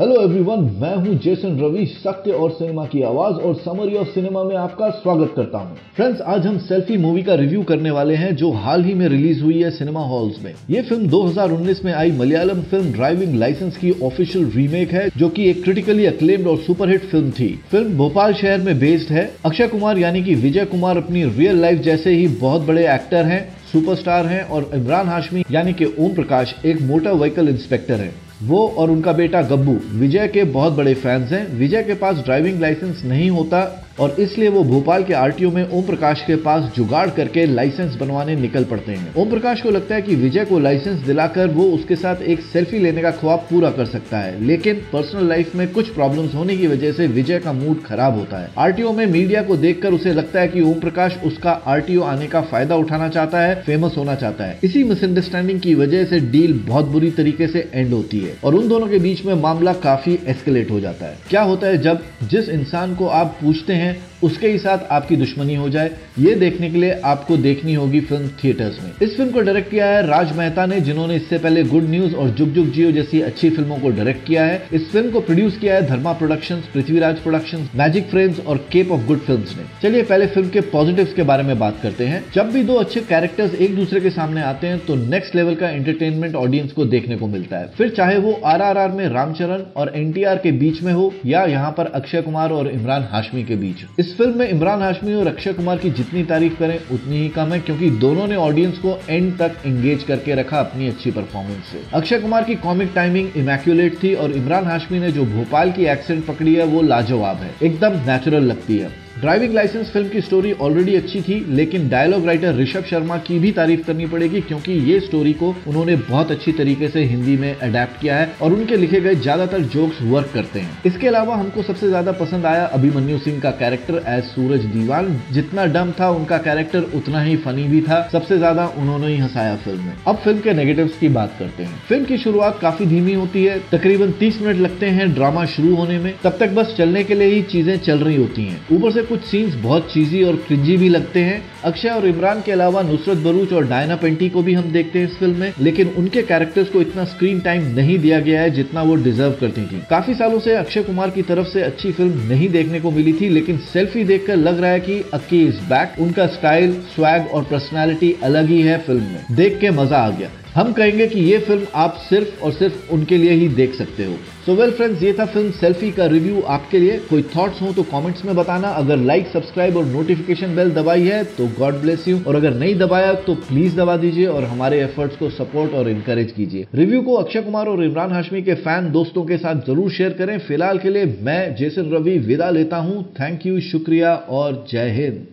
Hello everyone मैं हूँ Jason Ravi सत्य और सिनेमा की आवाज़ और समरी ऑफ़ सिनेमा में आपका स्वागत करता हूँ। फ्रेंड्स आज हम सेल्फी मूवी का रिव्यू करने वाले हैं जो हाल ही में रिलीज़ हुई है सिनेमा हॉल्स में। ये फ़िल्म 2019 में आई मलयालम फ़िल्म ड्राइविंग लाइसेंस की ऑफिशियल रीमेक है, जो की एक क्रिटिकली अक्लेम्ड और सुपरहिट फ़िल्म थी। फ़िल्म भोपाल शहर में बेस्ड है। अक्षय कुमार यानी की विजय कुमार अपनी रियल लाइफ जैसे ही बहुत बड़े एक्टर हैं सुपरस्टार हैं और इमरान हाशमी यानी कि ओम प्रकाश एक मोटर व्हीकल इंस्पेक्टर हैं। वो और उनका बेटा गब्बू, विजय के बहुत बड़े फैंस हैं। विजय के पास ड्राइविंग लाइसेंस नहीं होता और इसलिए वो भोपाल के आरटीओ में ओम प्रकाश के पास जुगाड़ करके लाइसेंस बनवाने निकल पड़ते हैं। ओम प्रकाश को लगता है कि विजय को लाइसेंस दिलाकर वो उसके साथ एक सेल्फी लेने का ख्वाब पूरा कर सकता है, लेकिन पर्सनल लाइफ में कुछ प्रॉब्लम्स होने की वजह से विजय का मूड खराब होता है। आरटीओ में मीडिया को देखकर उसे लगता है की ओम प्रकाश उसका आरटीओ आने का फ़ायदा उठाना चाहता है फ़ेमस होना चाहता है। इसी मिसअंडरस्टैंडिंग की वजह से डील बहुत बुरी तरीके से एंड होती है। और उन दोनों के बीच में मामला काफ़ी एस्केलेट हो जाता है। क्या होता है जब जिस इंसान को आप पूछते हैं, उसके ही साथ आपकी दुश्मनी हो जाए। ये देखने के लिए आपको देखनी होगी फ़िल्म थिएटर्स में। इस फ़िल्म को डायरेक्ट किया है राज मेहता ने, जिन्होंने इससे पहले गुड न्यूज़ और जुग जुग जियो जैसी अच्छी फ़िल्मों को डायरेक्ट किया है। इस फ़िल्म को प्रोड्यूस किया है Dharma Productions Prithviraj Productions Magic Frames और केप ऑफ़ गुड फ़िल्म ने। चलिए पहले फ़िल्म के पॉजिटिव के बारे में बात करते हैं। जब भी दो अच्छे कैरेक्टर्स एक दूसरे के सामने आते हैं तो नेक्स्ट लेवल का एंटरटेनमेंट ऑडियंस को देखने को मिलता है। फिर चाहे वो आरआरआर में रामचरण और एनटीआर के बीच में हो या यहाँ पर अक्षय कुमार और इमरान हाशमी के बीच इस फ़िल्म में इमरान हाशमी और अक्षय कुमार की जितनी तारीफ़ करें, उतनी ही कम है, क्योंकि दोनों ने ऑडियंस को एंड तक एंगेज करके रखा अपनी अच्छी परफॉर्मेंस से। अक्षय कुमार की कॉमिक टाइमिंग इमेक्यूलेट थी और इमरान हाशमी ने जो भोपाल की एक्सेंट पकड़ी है, वो लाजवाब है। एकदम नेचुरल लगती है। ड्राइविंग लाइसेंस फ़िल्म की स्टोरी ऑलरेडी अच्छी थी, लेकिन डायलॉग राइटर ऋषभ शर्मा की भी तारीफ़ करनी पड़ेगी, क्योंकि ये स्टोरी को उन्होंने बहुत अच्छी तरीके से हिंदी में अडेप्ट किया है और उनके लिखे गए ज़्यादातर जोक्स वर्क करते हैं। इसके अलावा हमको सबसे ज़्यादा पसंद आया अभिमन्यु सिंह का कैरेक्टर एज सूरज दीवान। जितना डम था, उनका कैरेक्टर उतना ही फनी भी था। सबसे ज़्यादा उन्होंने ही हंसाया फ़िल्म में। अब फ़िल्म के नेगेटिव की बात करते हैं। फ़िल्म की शुरुआत काफ़ी धीमी होती है, तकरीबन तीस मिनट लगते हैं ड्रामा शुरू होने में। तब तक बस चलने के लिए ही चीज़ें चल रही होती है। ऊपर से कुछ सीन्स बहुत चीजी और क्रिंजी भी लगते हैं। अक्षय और इमरान के अलावा नुसरत बरूच और डायना पेंटी को भी हम देखते हैं इस फ़िल्म में, लेकिन उनके कैरेक्टर्स को इतना स्क्रीन टाइम नहीं दिया गया है जितना वो डिजर्व करती थी। काफ़ी सालों से अक्षय कुमार की तरफ़ से अच्छी फ़िल्म नहीं देखने को मिली थी, लेकिन सेल्फी देखकर लग रहा है कि अक्की इज़ बैक उनका स्टाइल स्वैग और पर्सनैलिटी अलग ही है फ़िल्म में। देख के मज़ा आ गया। हम कहेंगे कि ये फ़िल्म आप सिर्फ़ और सिर्फ़ उनके लिए ही देख सकते हो। सो वेल फ्रेंड्स ये था फ़िल्म सेल्फी का रिव्यू आपके लिए। कोई थॉट्स हो तो कमेंट्स में बताना। अगर लाइक सब्सक्राइब और नोटिफिकेशन बेल दबाई है तो गॉड ब्लेस यू और अगर नहीं दबाया तो प्लीज़ दबा दीजिए और हमारे एफर्ट्स को सपोर्ट और इनकरेज कीजिए। रिव्यू को अक्षय कुमार और इमरान हाशमी के फ़ैन दोस्तों के साथ ज़रूर शेयर करें। फ़िलहाल के लिए मैं जेसन रवि विदा लेता हूँ। थैंक यू शुक्रिया और जय हिंद।